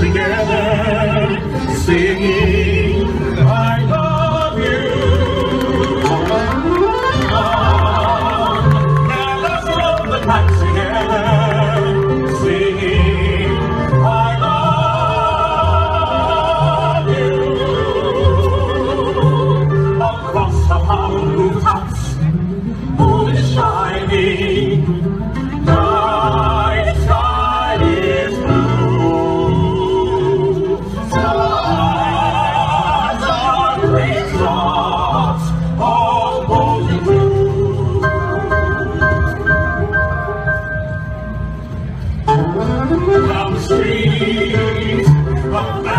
together. Dreams. of